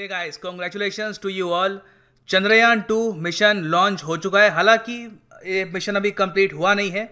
Hey guys congratulations to you all Chandrayaan two mission launch हो चुका है। हालाँकि ये मिशन अभी कंप्लीट हुआ नहीं है।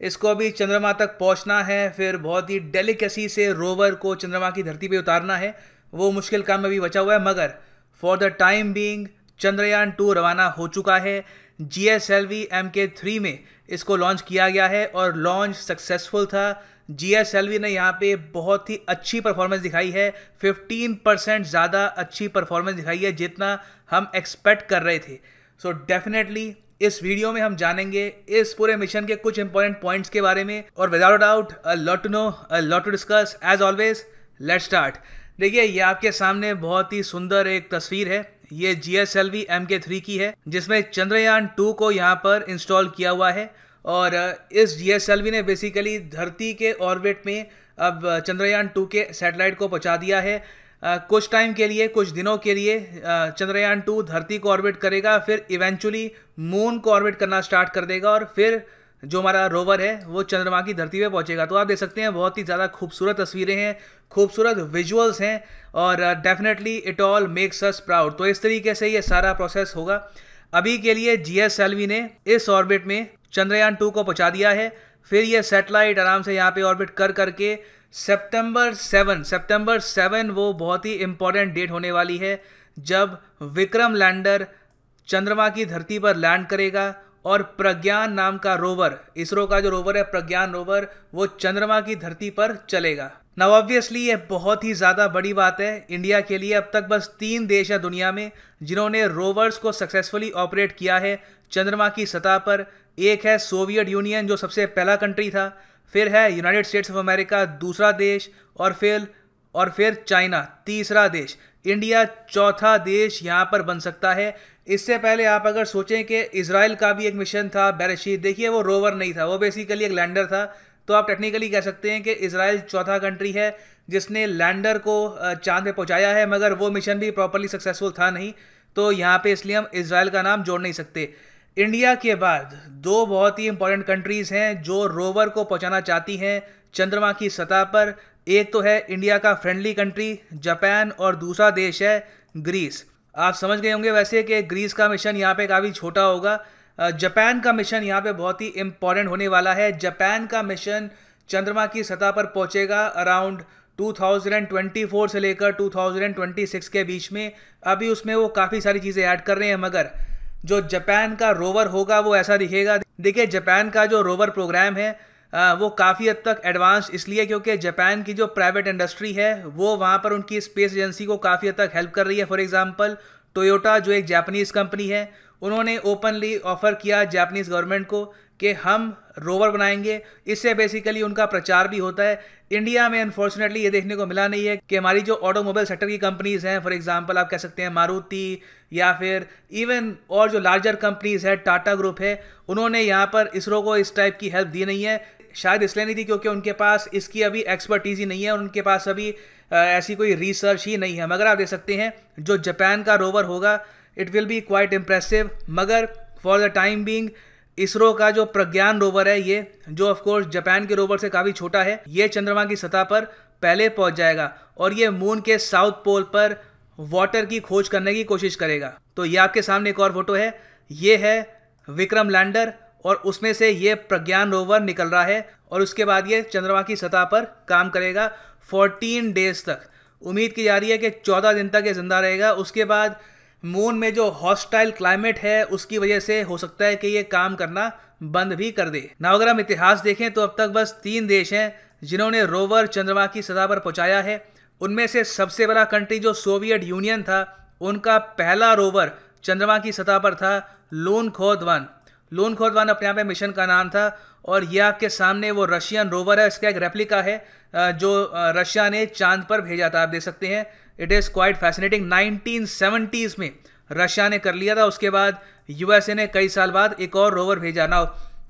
इसको अभी चंद्रमा तक पहुँचना है। फिर बहुत ही डेलिकेसी से रोवर को चंद्रमा की धरती पे उतारना है। वो मुश्किल काम अभी बचा हुआ है, मगर for the time being Chandrayaan two रवाना हो चुका है। G S L V M K three में इसको लॉन्च किया गया है और लॉन्च सक्सेसफुल था। जी एस एल वी ने यहाँ पे बहुत ही अच्छी परफॉर्मेंस दिखाई है। 15 परसेंट ज़्यादा अच्छी परफॉर्मेंस दिखाई है जितना हम एक्सपेक्ट कर रहे थे। सो so डेफिनेटली इस वीडियो में हम जानेंगे इस पूरे मिशन के कुछ इंपॉर्टेंट पॉइंट्स के बारे में और without doubt lot to know lot to discuss as always let start देखिए, ये आपके सामने बहुत ही सुंदर एक तस्वीर है। ये G S L V M K three की है, जिसमें चंद्रयान टू को यहाँ पर इंस्टॉल किया हुआ है। और इस जी एस एल वी ने बेसिकली धरती के ऑर्बिट में अब चंद्रयान टू के सैटेलाइट को पहुँचा दिया है। Uh, कुछ टाइम के लिए कुछ दिनों के लिए चंद्रयान टू धरती को ऑर्बिट करेगा फिर इवेंचुअली मून को ऑर्बिट करना स्टार्ट कर देगा और फिर जो हमारा रोवर है वो चंद्रमा की धरती पे पहुंचेगा। तो आप देख सकते हैं बहुत ही ज़्यादा खूबसूरत तस्वीरें हैं खूबसूरत विजुअल्स हैं और definitely it all makes us proud तो इस तरीके से ये सारा प्रोसेस होगा। अभी के लिए जीएसएलवी ने इस ऑर्बिट में चंद्रयान टू को पहुँचा दिया है। फिर ये सेटेलाइट आराम से यहाँ पे ऑर्बिट कर करके सितंबर सेवन सितंबर सेवन वो बहुत ही इंपॉर्टेंट डेट होने वाली है, जब विक्रम लैंडर चंद्रमा की धरती पर लैंड करेगा और प्रज्ञान नाम का रोवर इसरो का जो रोवर है, प्रज्ञान रोवर वो चंद्रमा की धरती पर चलेगा। ना ऑब्वियसली ये बहुत ही ज़्यादा बड़ी बात है इंडिया के लिए। अब तक बस तीन देश है दुनिया में जिन्होंने रोवर्स को सक्सेसफुली ऑपरेट किया है। चंद्रमा की सतह पर एक है सोवियत यूनियन, जो सबसे पहला कंट्री था, फिर है यूनाइटेड स्टेट्स ऑफ़ अमेरिका दूसरा देश, और फिर और फिर चाइना तीसरा देश। इंडिया चौथा देश यहाँ पर बन सकता है। इससे पहले आप अगर सोचें कि इसराइल का भी एक मिशन था बैरशीत देखिए वो रोवर नहीं था, वो बेसिकली एक लैंडर था। तो आप टेक्निकली कह सकते हैं कि इसराइल चौथा कंट्री है, जिसने लैंडर को चाँद पे पहुँचाया है, मगर वो मिशन भी प्रॉपरली सक्सेसफुल था नहीं। तो यहाँ पे इसलिए हम इसराइल का नाम जोड़ नहीं सकते। इंडिया के बाद दो बहुत ही इंपॉर्टेंट कंट्रीज़ हैं जो रोवर को पहुंचाना चाहती हैं चंद्रमा की सतह पर। एक तो है इंडिया का फ्रेंडली कंट्री जापान और दूसरा देश है ग्रीस आप समझ गए होंगे वैसे कि ग्रीस का मिशन यहाँ पे काफ़ी छोटा होगा। जापान का मिशन यहाँ पे बहुत ही इंपॉर्टेंट होने वाला है। जापान का मिशन चंद्रमा की सतह पर पहुँचेगा अराउंड 2024 से लेकर 2026 के बीच में। अभी उसमें वो काफ़ी सारी चीज़ें ऐड कर रहे हैं, मगर जो जापान का रोवर होगा, वो ऐसा दिखेगा। देखिए, जापान का जो रोवर प्रोग्राम है वो काफ़ी हद तक एडवांस इसलिए क्योंकि जापान की जो प्राइवेट इंडस्ट्री है, वो वहाँ पर उनकी स्पेस एजेंसी को काफ़ी हद तक हेल्प कर रही है। फॉर एग्जांपल टोयोटा जो एक जापानीज़ कंपनी है, उन्होंने ओपनली ऑफ़र किया जापानीज़ गवर्नमेंट को कि हम रोवर बनाएँगे। इससे बेसिकली उनका प्रचार भी होता है। इंडिया में अनफॉर्चुनेटली ये देखने को मिला नहीं है कि हमारी जो ऑटोमोबाइल सेक्टर की कंपनीज़ हैं फॉर एग्जांपल आप कह सकते हैं मारुति या फिर इवन और जो लार्जर कंपनीज़ है टाटा ग्रुप है, उन्होंने यहाँ पर इसरो को इस टाइप की हेल्प दी नहीं है। शायद इसलिए नहीं थी क्योंकि उनके पास इसकी अभी एक्सपर्टीज ही नहीं है और उनके पास अभी ऐसी कोई रिसर्च ही नहीं है। मगर आप देख सकते हैं, जो जापान का रोवर होगा it will be quite impressive मगर for the time being ISRO का जो प्रज्ञान रोवर है ये, जो ऑफकोर्स जापान के रोवर से काफ़ी छोटा है, ये चंद्रमा की सतह पर पहले पहुँच जाएगा और ये मून के साउथ पोल पर वाटर की खोज करने की कोशिश करेगा। तो ये आपके सामने एक और फ़ोटो है, ये है विक्रम लैंडर और उसमें से ये प्रज्ञान रोवर निकल रहा है और उसके बाद ये चंद्रमा की सतह पर काम करेगा 14 डेज़ तक। उम्मीद की जा रही है कि 14 दिन तक ये ज़िंदा रहेगा, उसके बाद मून में जो हॉस्टाइल क्लाइमेट है, उसकी वजह से हो सकता है कि ये काम करना बंद भी कर दे। ना अगर हम इतिहास देखें तो अब तक बस तीन देश हैं, जिन्होंने रोवर चंद्रमा की सतह पर पहुँचाया है। उनमें से सबसे बड़ा कंट्री जो सोवियत यूनियन था, उनका पहला रोवर चंद्रमा की सतह पर था लोन खोद वन लोन खोद वन अपने आप में मिशन का नाम था। और यह आपके सामने वो रशियन रोवर है, इसका एक रेप्लिका है जो रशिया ने चाँद पर भेजा था, आप देख सकते हैं। It is quite fascinating 1970s में रशिया ने कर लिया था, उसके बाद यूएसए ने कई साल बाद एक और रोवर भेजा। ना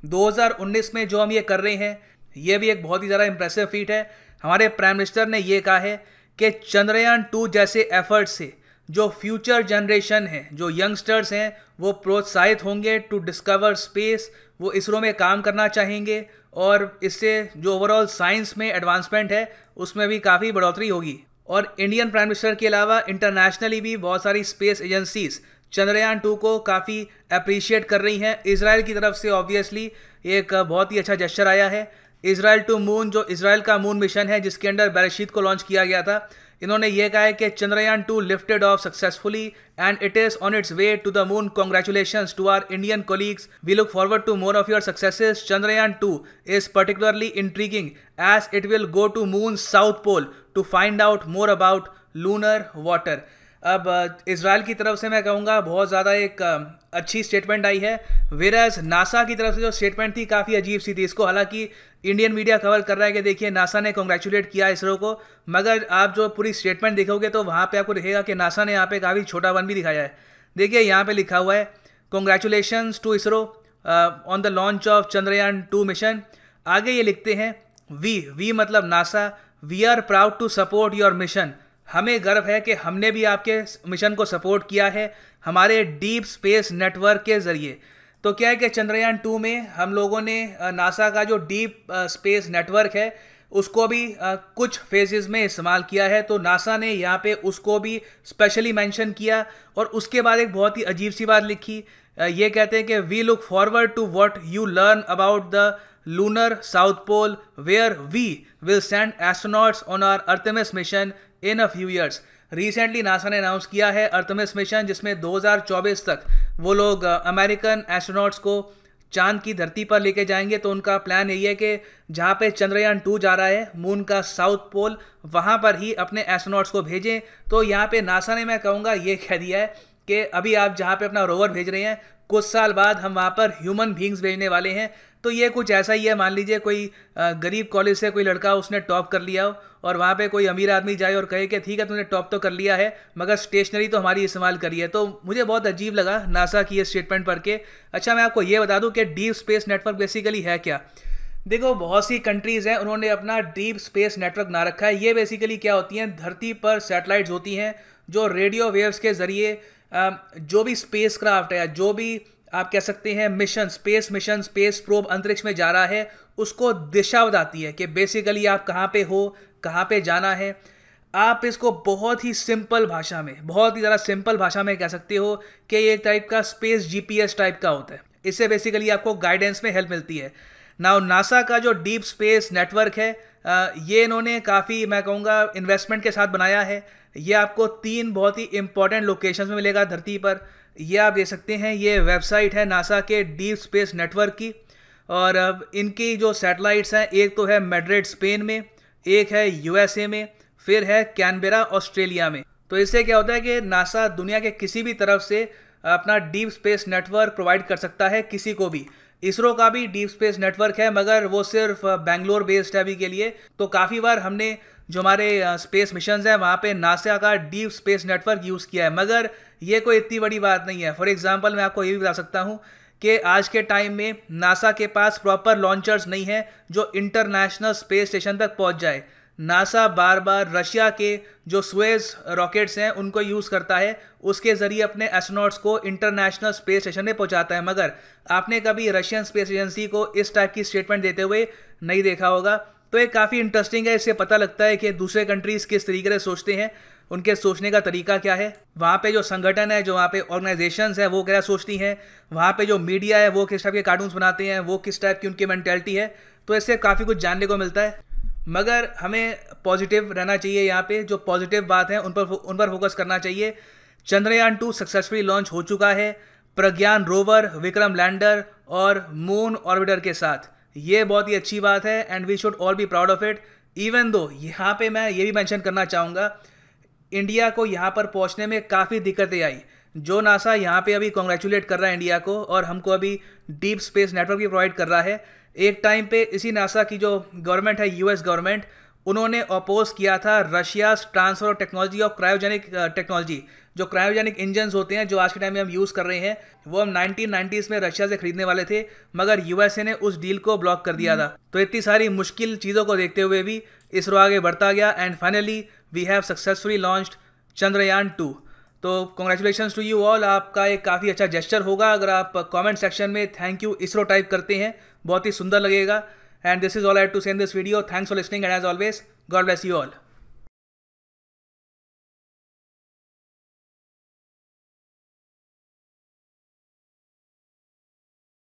2019 में जो हम ये कर रहे हैं, ये भी एक बहुत ही ज़्यादा इंप्रेसिव फीट है। हमारे प्राइम मिनिस्टर ने ये कहा है कि चंद्रयान टू जैसे एफर्ट से जो फ्यूचर जनरेशन है, जो यंगस्टर्स हैं वो प्रोत्साहित होंगे टू डिस्कवर स्पेस वो इसरो में काम करना चाहेंगे और इससे जो ओवरऑल साइंस में एडवांसमेंट है, उसमें भी काफ़ी बढ़ोतरी होगी। और इंडियन प्राइम मिनिस्टर के अलावा इंटरनेशनली भी बहुत सारी स्पेस एजेंसीज चंद्रयान टू को काफ़ी अप्रिशिएट कर रही हैं। इसराइल की तरफ़ से ऑब्वियसली एक बहुत ही अच्छा जेस्चर आया है। इसराइल टू मून जो इसराइल का मून मिशन है, जिसके अंडर बैरशीत को लॉन्च किया गया था इन्होंने ये कहा है कि Chandrayaan two lifted off successfully and it is on its way to the moon congratulation to our Indian colleagues we look forward to more of your successes Chandrayaan two is particularly intriguing as it will go to moon south pole to find out more about lunar water अब Israel की तरफ़ से मैं कहूँगा, बहुत ज़्यादा एक अच्छी स्टेटमेंट आई है वेरज नासा की तरफ़ से जो स्टेटमेंट थी, काफ़ी अजीब सी थी। इसको हालाँकि इंडियन मीडिया कवर कर रहा है कि देखिए नासा ने कॉन्ग्रेचुलेट किया इसरो को, मगर आप जो पूरी स्टेटमेंट देखोगे तो वहाँ पे आपको दिखेगा कि नासा ने यहाँ पे काफ़ी छोटा वन भी दिखाया है। देखिए, यहाँ पे लिखा हुआ है congratulation to ISRO on the launch of Chandrayaan two mission आगे ये लिखते हैं वी वी मतलब NASA we are proud to support your mission हमें गर्व है कि हमने भी आपके मिशन को सपोर्ट किया है हमारे डीप स्पेस नेटवर्क के ज़रिए। तो क्या है कि चंद्रयान टू में हम लोगों ने नासा का जो डीप स्पेस नेटवर्क है, उसको भी कुछ फेजेस में इस्तेमाल किया है। तो नासा ने यहाँ पे उसको भी स्पेशली मेंशन किया और उसके बाद एक बहुत ही अजीब सी बात लिखी। ये कहते हैं कि we look forward to what you learn about the lunar south pole where we will send astronauts on our Artemis mission in a few years recently NASA ने अनाउंस किया है अर्थमिस मिशन जिसमें 2024 तक वो लोग अमेरिकन एस्ट्रोनॉट्स को चाँद की धरती पर लेके जाएँगे। तो उनका प्लान यही है कि जहाँ पे चंद्रयान टू जा रहा है मून का साउथ पोल वहाँ पर ही अपने एस्ट्रोनॉट्स को भेजें। तो यहाँ पे नासा ने मैं कहूँगा, ये कह दिया है कि अभी आप जहाँ पे अपना रोवर भेज रहे हैं, कुछ साल बाद हम वहाँ पर ह्यूमन बींग्स भेजने वाले हैं। तो ये कुछ ऐसा ही है, मान लीजिए कोई गरीब कॉलेज से कोई लड़का उसने टॉप कर लिया हो और वहाँ पे कोई अमीर आदमी जाए और कहे कि ठीक है, तुमने टॉप तो कर लिया है, मगर स्टेशनरी तो हमारी इस्तेमाल करी है। तो मुझे बहुत अजीब लगा नासा की ये स्टेटमेंट पढ़ के। अच्छा मैं आपको ये बता दूँ कि डीप स्पेस नेटवर्क बेसिकली है क्या? देखो, बहुत सी कंट्रीज़ हैं, उन्होंने अपना डीप स्पेस नेटवर्क ना रखा है। ये बेसिकली क्या होती हैं? धरती पर सैटेलाइट्स होती हैं, जो रेडियो वेव्स के ज़रिए जो भी स्पेस क्राफ्ट है जो भी आप कह सकते हैं mission space mission space probe अंतरिक्ष में जा रहा है, उसको दिशा बताती है कि बेसिकली आप कहाँ पे हो, कहाँ पे जाना है। आप इसको बहुत ही सिंपल भाषा में, बहुत ही ज़्यादा सिंपल भाषा में कह सकते हो कि ये टाइप का स्पेस जीपीएस टाइप का होता है। इससे बेसिकली आपको गाइडेंस में हेल्प मिलती है। नाउ नासा का जो डीप स्पेस नेटवर्क है ये इन्होंने काफ़ी, मैं कहूँगा इन्वेस्टमेंट के साथ बनाया है। ये आपको तीन बहुत ही इंपॉर्टेंट लोकेशन में मिलेगा धरती पर। ये आप देख सकते हैं, ये वेबसाइट है नासा के डीप स्पेस नेटवर्क की। और अब इनकी जो सैटेलाइट्स हैं, एक तो है मेड्रिड स्पेन में, एक है यूएसए में, फिर है कैनबेरा ऑस्ट्रेलिया में। तो इससे क्या होता है कि नासा दुनिया के किसी भी तरफ़ से अपना डीप स्पेस नेटवर्क प्रोवाइड कर सकता है किसी को भी। इसरो का भी डीप स्पेस नेटवर्क है, मगर वो सिर्फ़ बैंगलोर बेस्ड है अभी के लिए। तो काफ़ी बार हमने जो हमारे स्पेस मिशन हैं, वहाँ पे नासा का डीप स्पेस नेटवर्क यूज़ किया है। मगर ये कोई इतनी बड़ी बात नहीं है। फॉर एग्ज़ाम्पल मैं आपको ये भी बता सकता हूँ कि आज के टाइम में नासा के पास प्रॉपर लॉन्चर्स नहीं है जो इंटरनेशनल स्पेस स्टेशन तक पहुँच जाए। नासा बार बार रशिया के जो स्वेज रॉकेट्स हैं, उनको यूज़ करता है। उसके ज़रिए अपने एस्ट्रोनॉट्स को इंटरनेशनल स्पेस स्टेशन में पहुंचाता है। मगर आपने कभी रशियन स्पेस एजेंसी को इस टाइप की स्टेटमेंट देते हुए नहीं देखा होगा? तो ये काफ़ी इंटरेस्टिंग है। इससे पता लगता है कि दूसरे कंट्रीज़ किस तरीके से सोचते हैं। उनके सोचने का तरीका क्या है? वहाँ पे जो संगठन है, जो वहाँ पे ऑर्गेनाइजेशंस है, वो क्या सोचती हैं? वहाँ पे जो मीडिया है, वो किस टाइप के कार्टून्स बनाते हैं? वो किस टाइप की उनकी मैंटेलिटी है? तो इससे काफ़ी कुछ जानने को मिलता है। मगर हमें पॉजिटिव रहना चाहिए यहाँ पे। जो पॉजिटिव बात है, उन पर उन पर फोकस करना चाहिए। चंद्रयान टू सक्सेसफुली लॉन्च हो चुका है। प्रज्ञान रोवर विक्रम लैंडर और मून ऑर्बिटर के साथ। ये बहुत ही अच्छी बात है and we should all be proud of it even though यहाँ पे मैं ये भी मेंशन करना चाहूँगा इंडिया को यहाँ पर पहुँचने में काफ़ी दिक्कतें आई। जो नासा यहाँ पे अभी कॉन्ग्रेचुलेट कर रहा है इंडिया को और हमको अभी डीप स्पेस नेटवर्क भी प्रोवाइड कर रहा है। एक टाइम पे इसी नासा की जो गवर्नमेंट है यूएस गवर्नमेंट उन्होंने अपोज किया था Russia transfer of technology of cryogenic technology जो क्रायोजेनिक इंजन होते हैं जो आज के टाइम में हम यूज़ कर रहे हैं वो हम नाइनटीन में रशिया से खरीदने वाले थे मगर यूएसए ने उस डील को ब्लॉक कर दिया था। तो इतनी सारी मुश्किल चीज़ों को देखते हुए भी इसरो आगे बढ़ता गया and finally we have successfully launch Chandrayaan two तो कॉन्ग्रेचुलेशन टू यू ऑल आपका एक काफ़ी अच्छा जेस्चर होगा। अगर आप कमेंट सेक्शन में थैंक यू इसरो टाइप करते हैं, बहुत ही सुंदर लगेगा। And this is all I to send this video thanks for listening and as always God bless you all